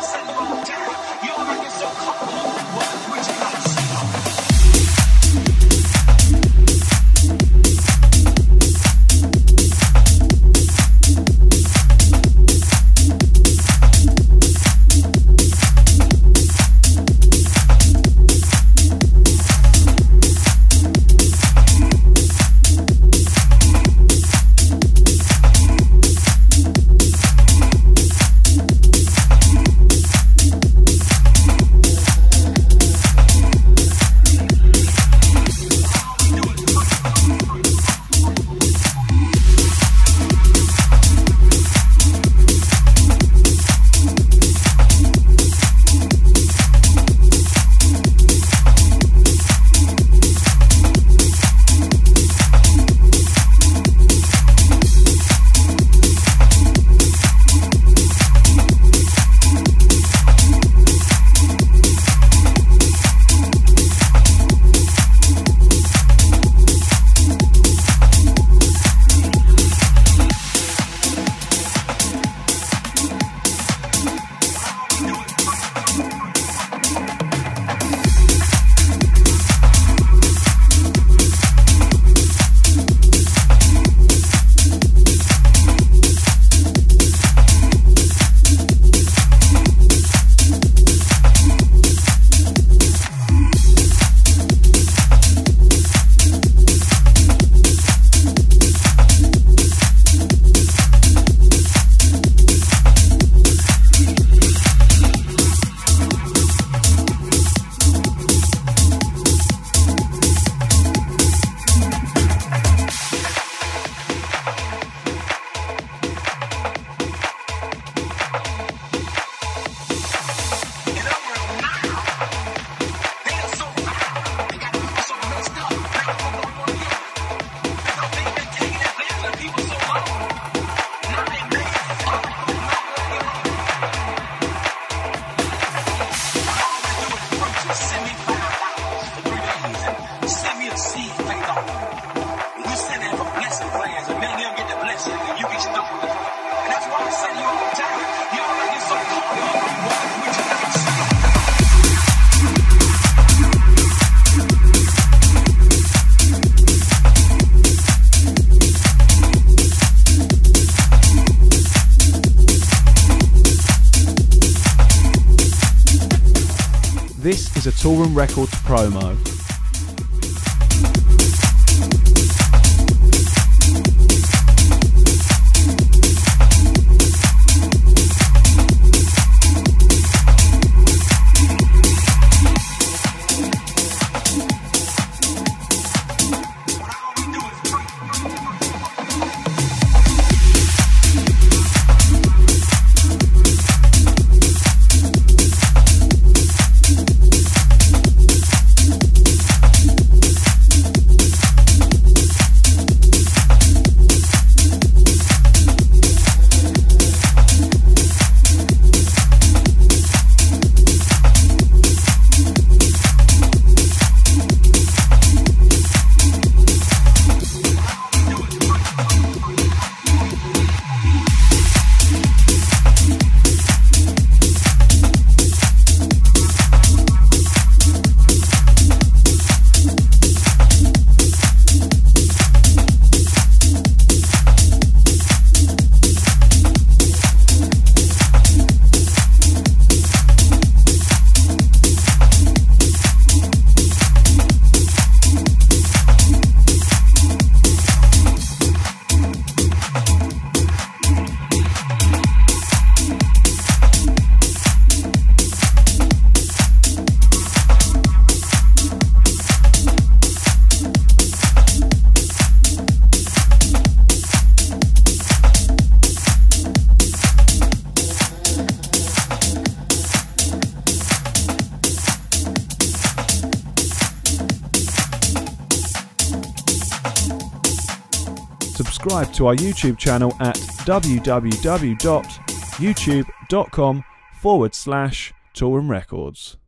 Awesome. A Toolroom Records promo. Subscribe to our YouTube channel at www.youtube.com forward slash Toolroom Records.